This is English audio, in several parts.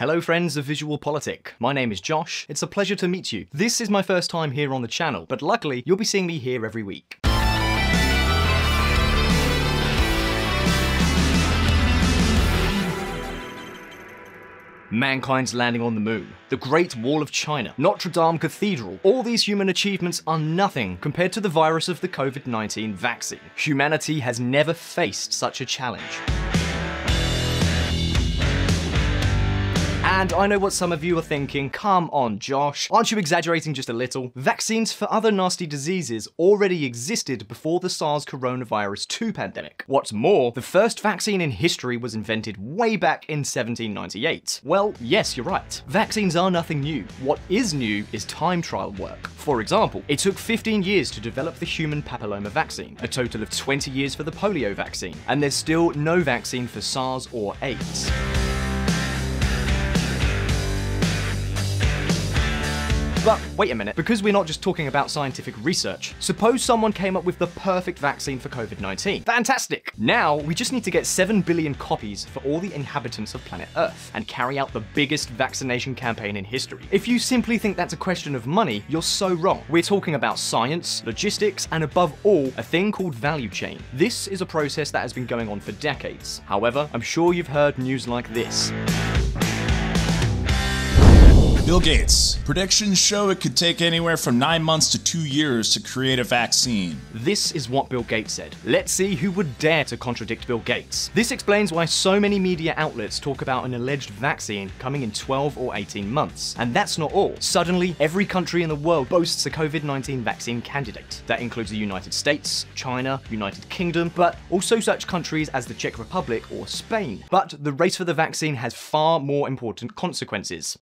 Hello friends of VisualPolitik, my name is Josh, it's a pleasure to meet you. This is my first time here on the channel, but luckily you'll be seeing me here every week. Mankind's landing on the moon, the Great Wall of China, Notre Dame Cathedral, all these human achievements are nothing compared to the virus of the COVID-19 vaccine. Humanity has never faced such a challenge. And I know what some of you are thinking, come on Josh, aren't you exaggerating just a little? Vaccines for other nasty diseases already existed before the SARS coronavirus 2 pandemic. What's more, the first vaccine in history was invented way back in 1798. Well, yes, you're right. Vaccines are nothing new. What is new is time trial work. For example, it took 15 years to develop the human papilloma vaccine, a total of 20 years for the polio vaccine, and there's still no vaccine for SARS or AIDS. But wait a minute, because we're not just talking about scientific research, suppose someone came up with the perfect vaccine for COVID-19. Fantastic! Now, we just need to get 7 billion copies for all the inhabitants of planet Earth and carry out the biggest vaccination campaign in history. If you simply think that's a question of money, you're so wrong. We're talking about science, logistics, and above all, a thing called value chain. This is a process that has been going on for decades. However, I'm sure you've heard news like this. Bill Gates. Predictions show it could take anywhere from nine months to two years to create a vaccine. This is what Bill Gates said. Let's see who would dare to contradict Bill Gates. This explains why so many media outlets talk about an alleged vaccine coming in 12 or 18 months. And that's not all. Suddenly, every country in the world boasts a COVID 19 vaccine candidate. That includes the United States, China, United Kingdom, but also such countries as the Czech Republic or Spain. But the race for the vaccine has far more important consequences.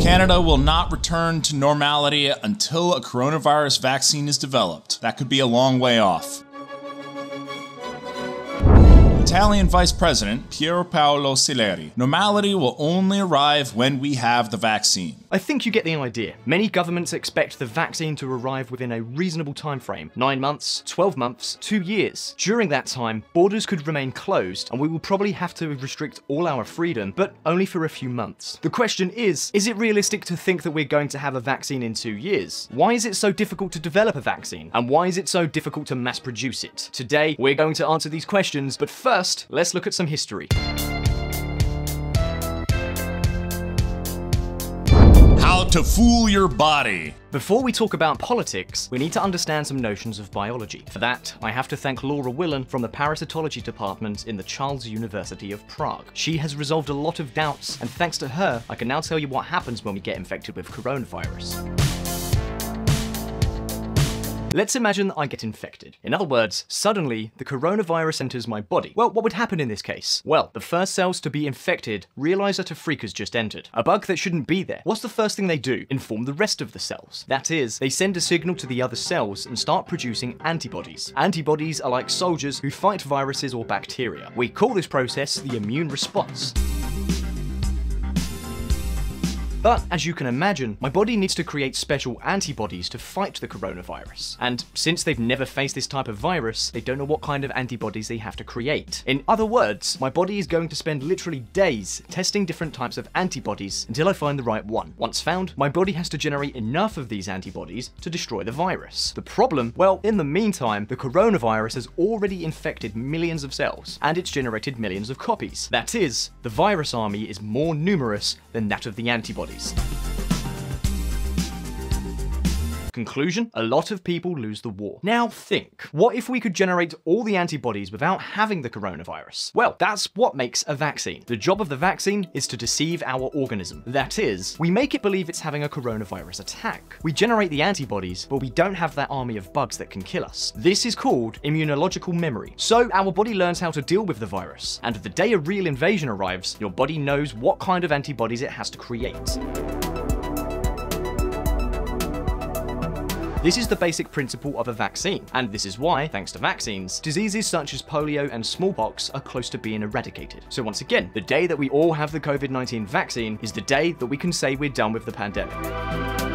Canada will not return to normality until a coronavirus vaccine is developed. That could be a long way off. Italian Vice President Pier Paolo Sileri. Normality will only arrive when we have the vaccine. I think you get the idea. Many governments expect the vaccine to arrive within a reasonable time frame 9 months, 12 months, 2 years. During that time, borders could remain closed and we will probably have to restrict all our freedom, but only for a few months. The question is is it realistic to think that we're going to have a vaccine in 2 years? Why is it so difficult to develop a vaccine? And why is it so difficult to mass produce it? Today, we're going to answer these questions, but first, let's look at some history. How to fool your body. Before we talk about politics, we need to understand some notions of biology. For that, I have to thank Laura Willen from the Parasitology Department in the Charles University of Prague. She has resolved a lot of doubts, and thanks to her, I can now tell you what happens when we get infected with coronavirus. Let's imagine I get infected. In other words, suddenly the coronavirus enters my body. Well, what would happen in this case? Well, the first cells to be infected realize that a freak has just entered. A bug that shouldn't be there. What's the first thing they do? Inform the rest of the cells. That is, they send a signal to the other cells and start producing antibodies. Antibodies are like soldiers who fight viruses or bacteria. We call this process the immune response. But as you can imagine, my body needs to create special antibodies to fight the coronavirus. And since they've never faced this type of virus, they don't know what kind of antibodies they have to create. In other words, my body is going to spend literally days testing different types of antibodies until I find the right one. Once found, my body has to generate enough of these antibodies to destroy the virus. The problem? Well, in the meantime, the coronavirus has already infected millions of cells, and it's generated millions of copies. That is, the virus army is more numerous than that of the antibodies bodies. Conclusion, a lot of people lose the war. Now think, what if we could generate all the antibodies without having the coronavirus? Well, that's what makes a vaccine. The job of the vaccine is to deceive our organism. That is, we make it believe it's having a coronavirus attack. We generate the antibodies, but we don't have that army of bugs that can kill us. This is called immunological memory. So our body learns how to deal with the virus, and the day a real invasion arrives, your body knows what kind of antibodies it has to create. This is the basic principle of a vaccine, and this is why, thanks to vaccines, diseases such as polio and smallpox are close to being eradicated. So once again, the day that we all have the COVID-19 vaccine is the day that we can say we're done with the pandemic.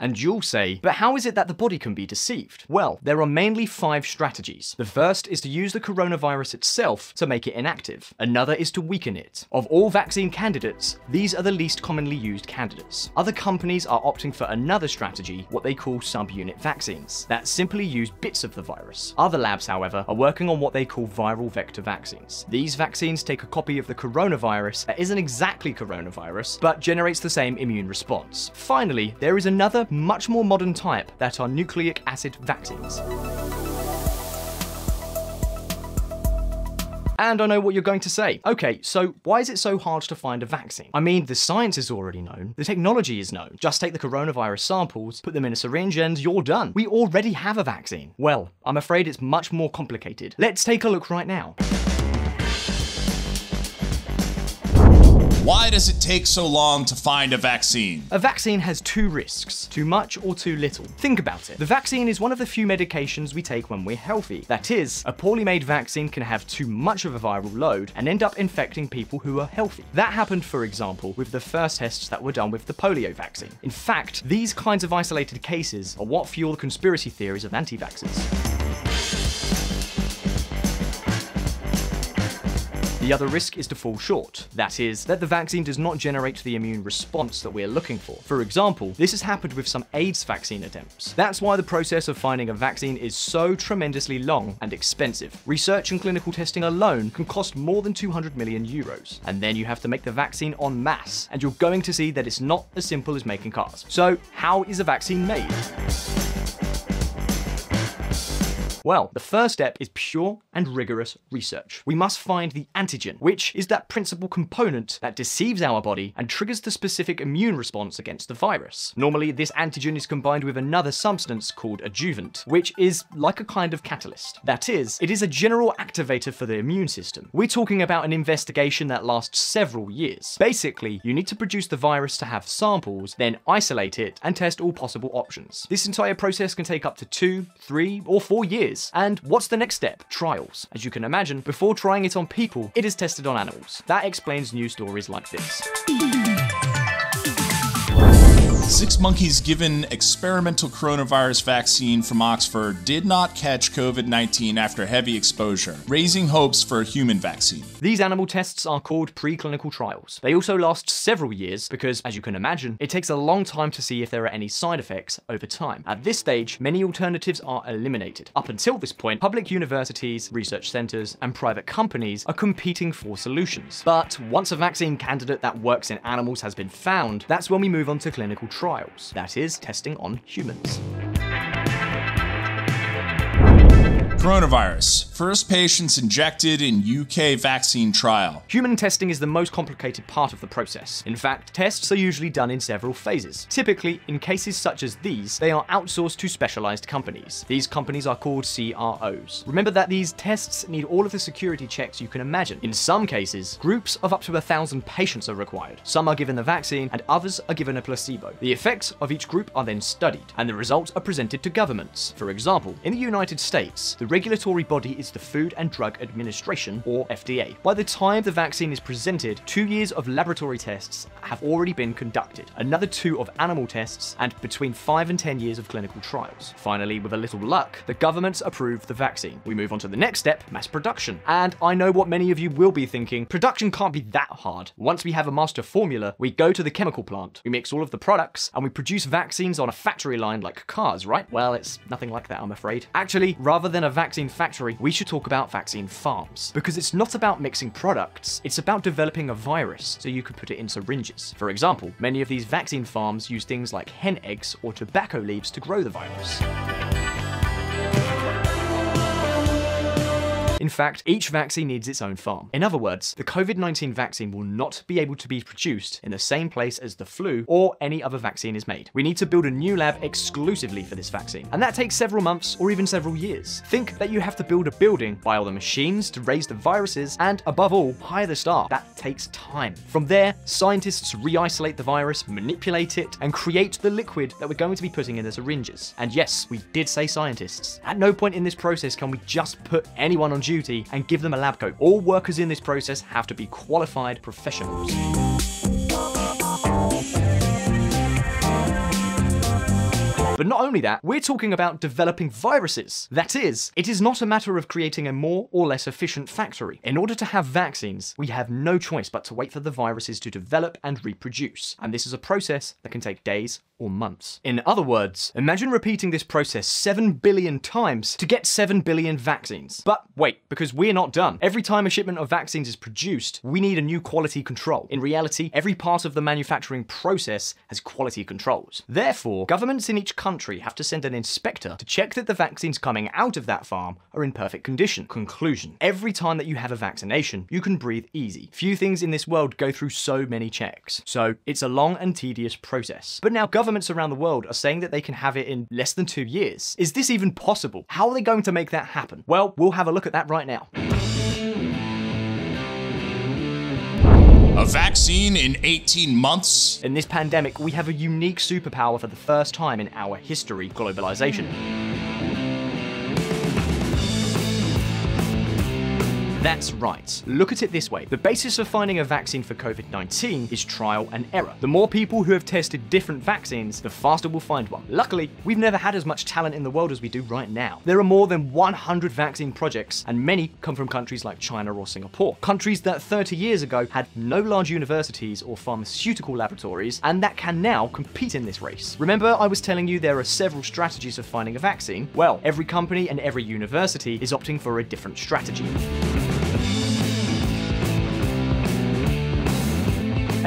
And you'll say, but how is it that the body can be deceived? Well, there are mainly five strategies. The first is to use the coronavirus itself to make it inactive. Another is to weaken it. Of all vaccine candidates, these are the least commonly used candidates. Other companies are opting for another strategy, what they call subunit vaccines, that simply use bits of the virus. Other labs, however, are working on what they call viral vector vaccines. These vaccines take a copy of the coronavirus that isn't exactly coronavirus, but generates the same immune response. Finally, there is another, much more modern type that are nucleic acid vaccines. And I know what you're going to say. Okay, so why is it so hard to find a vaccine? I mean, the science is already known, the technology is known. Just take the coronavirus samples, put them in a syringe, and you're done. We already have a vaccine. Well, I'm afraid it's much more complicated. Let's take a look right now. Why does it take so long to find a vaccine? A vaccine has two risks too much or too little. Think about it. The vaccine is one of the few medications we take when we're healthy. That is, a poorly made vaccine can have too much of a viral load and end up infecting people who are healthy. That happened, for example, with the first tests that were done with the polio vaccine. In fact, these kinds of isolated cases are what fuel the conspiracy theories of anti The other risk is to fall short. That is, that the vaccine does not generate the immune response that we're looking for. For example, this has happened with some AIDS vaccine attempts. That's why the process of finding a vaccine is so tremendously long and expensive. Research and clinical testing alone can cost more than 200 million euros. And then you have to make the vaccine en masse, and you're going to see that it's not as simple as making cars. So, how is a vaccine made? Well, the first step is pure and rigorous research. We must find the antigen, which is that principal component that deceives our body and triggers the specific immune response against the virus. Normally, this antigen is combined with another substance called adjuvant, which is like a kind of catalyst. That is, it is a general activator for the immune system. We're talking about an investigation that lasts several years. Basically, you need to produce the virus to have samples, then isolate it, and test all possible options. This entire process can take up to two, three, or four years years. And what's the next step? Trials. As you can imagine, before trying it on people, it is tested on animals. That explains news stories like this. Six monkeys given experimental coronavirus vaccine from Oxford did not catch COVID 19 after heavy exposure, raising hopes for a human vaccine. These animal tests are called preclinical trials. They also last several years because, as you can imagine, it takes a long time to see if there are any side effects over time. At this stage, many alternatives are eliminated. Up until this point, public universities, research centers, and private companies are competing for solutions. But once a vaccine candidate that works in animals has been found, that's when we move on to clinical trials trials, that is, testing on humans. Coronavirus. First patients injected in UK vaccine trial. Human testing is the most complicated part of the process. In fact, tests are usually done in several phases. Typically, in cases such as these, they are outsourced to specialized companies. These companies are called CROs. Remember that these tests need all of the security checks you can imagine. In some cases, groups of up to a thousand patients are required. Some are given the vaccine and others are given a placebo. The effects of each group are then studied, and the results are presented to governments. For example, in the United States, the regulatory body is the Food and Drug Administration, or FDA. By the time the vaccine is presented, two years of laboratory tests have already been conducted, another two of animal tests, and between five and 10 years of clinical trials. Finally, with a little luck, the governments approve the vaccine. We move on to the next step, mass production. And I know what many of you will be thinking, production can't be that hard. Once we have a master formula, we go to the chemical plant, we mix all of the products, and we produce vaccines on a factory line like cars, right? Well, it's nothing like that, I'm afraid. Actually, rather than a vaccine factory, we should talk about vaccine farms. Because it's not about mixing products, it's about developing a virus so you can put it in syringes. For example, many of these vaccine farms use things like hen eggs or tobacco leaves to grow the virus. In fact, each vaccine needs its own farm. In other words, the COVID-19 vaccine will not be able to be produced in the same place as the flu or any other vaccine is made. We need to build a new lab exclusively for this vaccine, and that takes several months or even several years. Think that you have to build a building, buy all the machines to raise the viruses, and above all, hire the staff. That takes time. From there, scientists re-isolate the virus, manipulate it, and create the liquid that we're going to be putting in the syringes. And yes, we did say scientists. At no point in this process can we just put anyone on duty and give them a lab coat. All workers in this process have to be qualified professionals. But not only that, we're talking about developing viruses. That is, it is not a matter of creating a more or less efficient factory. In order to have vaccines, we have no choice but to wait for the viruses to develop and reproduce. And this is a process that can take days or months. In other words, imagine repeating this process 7 billion times to get 7 billion vaccines. But wait, because we're not done. Every time a shipment of vaccines is produced, we need a new quality control. In reality, every part of the manufacturing process has quality controls. Therefore, governments in each country have to send an inspector to check that the vaccines coming out of that farm are in perfect condition. Conclusion. Every time that you have a vaccination, you can breathe easy. Few things in this world go through so many checks. So, it's a long and tedious process. But now governments governments around the world are saying that they can have it in less than two years. Is this even possible? How are they going to make that happen? Well, we'll have a look at that right now. A vaccine in 18 months? In this pandemic, we have a unique superpower for the first time in our history globalization. That's right. Look at it this way. The basis of finding a vaccine for COVID-19 is trial and error. The more people who have tested different vaccines, the faster we'll find one. Luckily, we've never had as much talent in the world as we do right now. There are more than 100 vaccine projects, and many come from countries like China or Singapore. Countries that 30 years ago had no large universities or pharmaceutical laboratories, and that can now compete in this race. Remember I was telling you there are several strategies of finding a vaccine? Well, every company and every university is opting for a different strategy.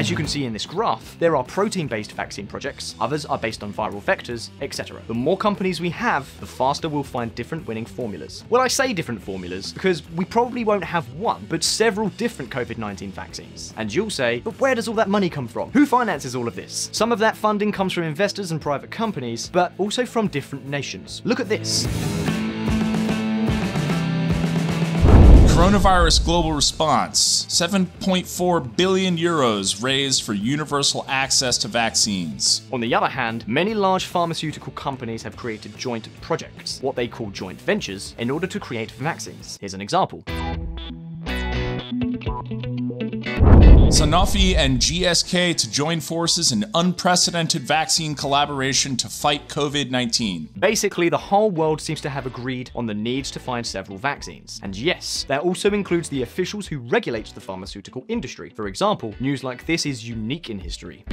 As you can see in this graph, there are protein-based vaccine projects, others are based on viral vectors, etc. The more companies we have, the faster we'll find different winning formulas. Well, I say different formulas because we probably won't have one, but several different COVID-19 vaccines. And you'll say, but where does all that money come from? Who finances all of this? Some of that funding comes from investors and private companies, but also from different nations. Look at this. Coronavirus global response 7.4 billion euros raised for universal access to vaccines. On the other hand, many large pharmaceutical companies have created joint projects, what they call joint ventures, in order to create vaccines. Here's an example. Sanofi and GSK to join forces in unprecedented vaccine collaboration to fight COVID 19. Basically, the whole world seems to have agreed on the needs to find several vaccines. And yes, that also includes the officials who regulate the pharmaceutical industry. For example, news like this is unique in history.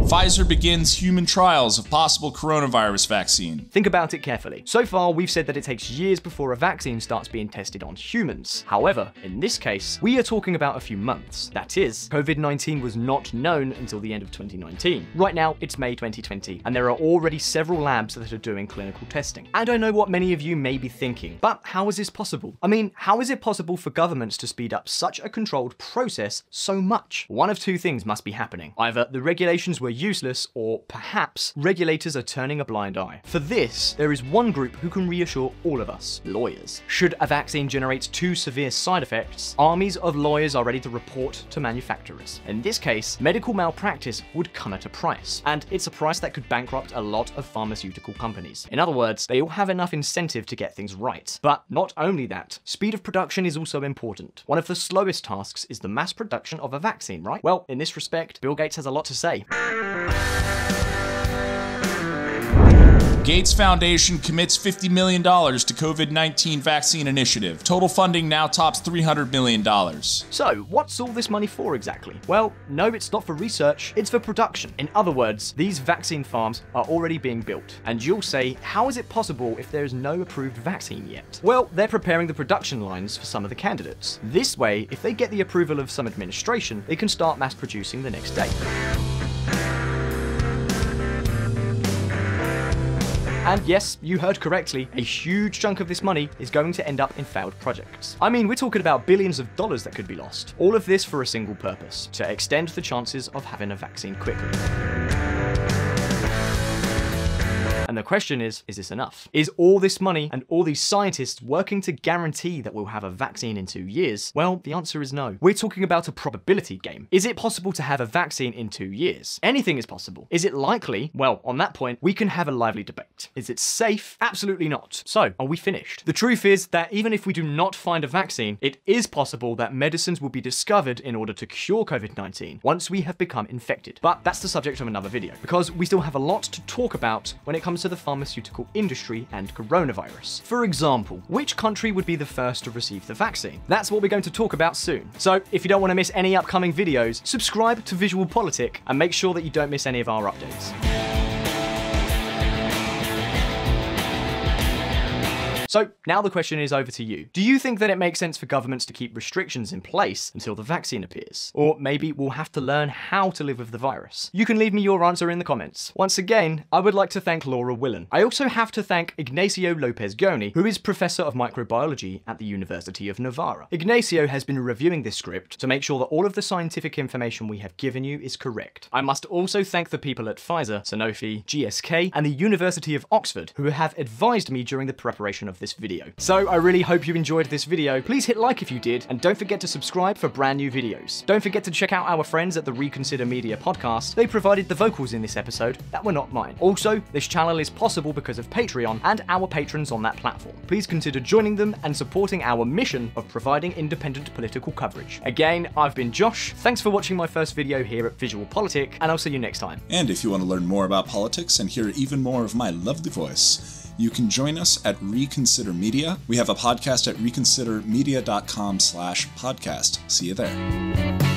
Pfizer begins human trials of possible coronavirus vaccine. Think about it carefully. So far, we've said that it takes years before a vaccine starts being tested on humans. However, in this case, we are talking about a few months. That is, COVID-19 was not known until the end of 2019. Right now, it's May 2020, and there are already several labs that are doing clinical testing. And I know what many of you may be thinking, but how is this possible? I mean, how is it possible for governments to speed up such a controlled process so much? One of two things must be happening. Either the regulations were useless, or perhaps regulators are turning a blind eye. For this, there is one group who can reassure all of us lawyers. Should a vaccine generate too severe side effects, armies of lawyers are ready to report to manufacturers. In this case, medical malpractice would come at a price, and it's a price that could bankrupt a lot of pharmaceutical companies. In other words, they all have enough incentive to get things right. But not only that, speed of production is also important. One of the slowest tasks is the mass production of a vaccine, right? Well, in this respect, Bill Gates has a lot to say. Gates Foundation commits $50 million to COVID 19 vaccine initiative. Total funding now tops $300 million. So, what's all this money for exactly? Well, no, it's not for research, it's for production. In other words, these vaccine farms are already being built. And you'll say, how is it possible if there is no approved vaccine yet? Well, they're preparing the production lines for some of the candidates. This way, if they get the approval of some administration, they can start mass producing the next day. And yes, you heard correctly, a huge chunk of this money is going to end up in failed projects. I mean, we're talking about billions of dollars that could be lost. All of this for a single purpose, to extend the chances of having a vaccine quickly. And the question is, is this enough? Is all this money and all these scientists working to guarantee that we'll have a vaccine in two years? Well, the answer is no. We're talking about a probability game. Is it possible to have a vaccine in two years? Anything is possible. Is it likely? Well, on that point, we can have a lively debate. Is it safe? Absolutely not. So, are we finished? The truth is that even if we do not find a vaccine, it is possible that medicines will be discovered in order to cure COVID 19 once we have become infected. But that's the subject of another video, because we still have a lot to talk about when it comes to the pharmaceutical industry and coronavirus. For example, which country would be the first to receive the vaccine? That's what we're going to talk about soon. So if you don't want to miss any upcoming videos, subscribe to VisualPolitik and make sure that you don't miss any of our updates. So now the question is over to you. Do you think that it makes sense for governments to keep restrictions in place until the vaccine appears? Or maybe we'll have to learn how to live with the virus? You can leave me your answer in the comments. Once again, I would like to thank Laura Willen. I also have to thank Ignacio Lopez Goñi, who is Professor of Microbiology at the University of Navarra. Ignacio has been reviewing this script to make sure that all of the scientific information we have given you is correct. I must also thank the people at Pfizer, Sanofi, GSK, and the University of Oxford, who have advised me during the preparation of this video. So I really hope you enjoyed this video. Please hit like if you did, and don't forget to subscribe for brand new videos. Don't forget to check out our friends at the Reconsider Media podcast. They provided the vocals in this episode that were not mine. Also, this channel is possible because of Patreon and our patrons on that platform. Please consider joining them and supporting our mission of providing independent political coverage. Again, I've been Josh. Thanks for watching my first video here at VisualPolitik, and I'll see you next time. And if you want to learn more about politics and hear even more of my lovely voice, you can join us at Reconsider Media. We have a podcast at reconsidermedia.com slash podcast. See you there.